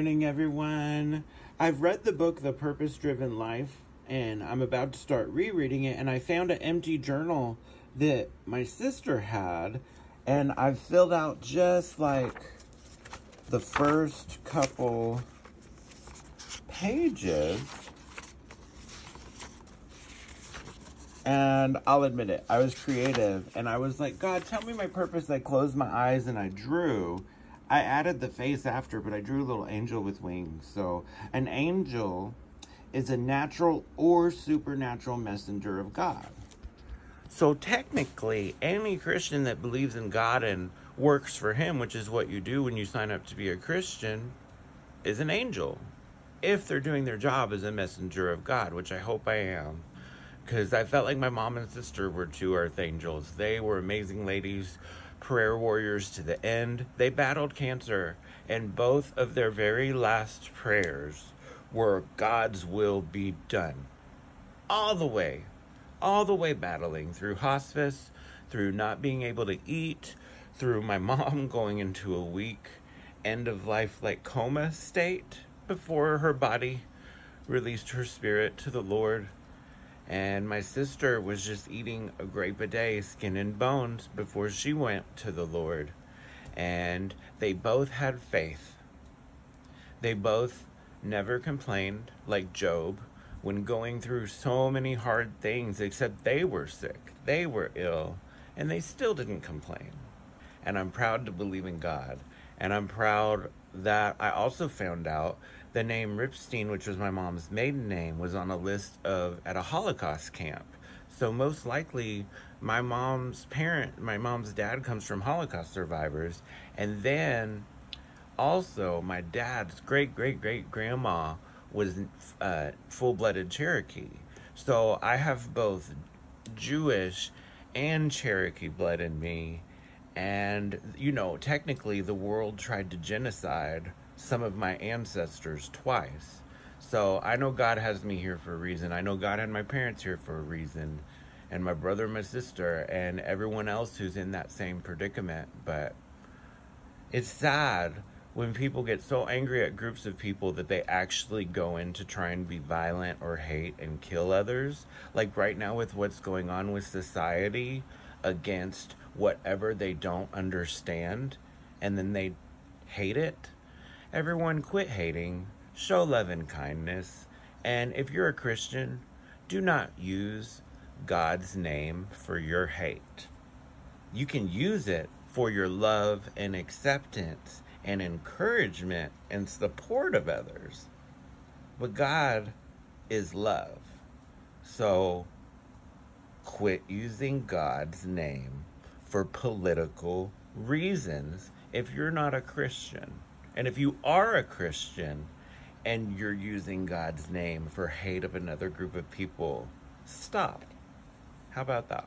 morning, everyone. I've read the book, The Purpose Driven Life, and I'm about to start rereading it. And I found an empty journal that my sister had, and I've filled out just like the first couple pages. And I'll admit it, I was creative and I was like, God, tell me my purpose. I closed my eyes and I drew. I added the face after, but I drew a little angel with wings. So, an angel is a natural or supernatural messenger of God. So, technically, any Christian that believes in God and works for Him, which is what you do when you sign up to be a Christian, is an angel. If they're doing their job as a messenger of God, which I hope I am because I felt like my mom and sister were two earth angels. They were amazing ladies, prayer warriors to the end. They battled cancer, and both of their very last prayers were God's will be done. All the way, all the way battling through hospice, through not being able to eat, through my mom going into a week end of life like coma state before her body released her spirit to the Lord and my sister was just eating a grape a day, skin and bones, before she went to the Lord. And they both had faith. They both never complained, like Job, when going through so many hard things, except they were sick, they were ill, and they still didn't complain. And I'm proud to believe in God. And I'm proud that I also found out the name Ripstein, which was my mom's maiden name, was on a list of at a Holocaust camp. So most likely, my mom's parent, my mom's dad, comes from Holocaust survivors, and then also my dad's great great great grandma was uh, full blooded Cherokee. So I have both Jewish and Cherokee blood in me. And, you know, technically the world tried to genocide some of my ancestors twice. So I know God has me here for a reason. I know God had my parents here for a reason, and my brother and my sister, and everyone else who's in that same predicament. But it's sad when people get so angry at groups of people that they actually go in to try and be violent or hate and kill others. Like right now, with what's going on with society against whatever they don't understand, and then they hate it Everyone quit hating, show love and kindness, and if you're a Christian, do not use God's name for your hate. You can use it for your love and acceptance and encouragement and support of others. But God is love. So quit using God's name for political reasons if you're not a Christian. And if you are a Christian and you're using God's name for hate of another group of people, stop. How about that?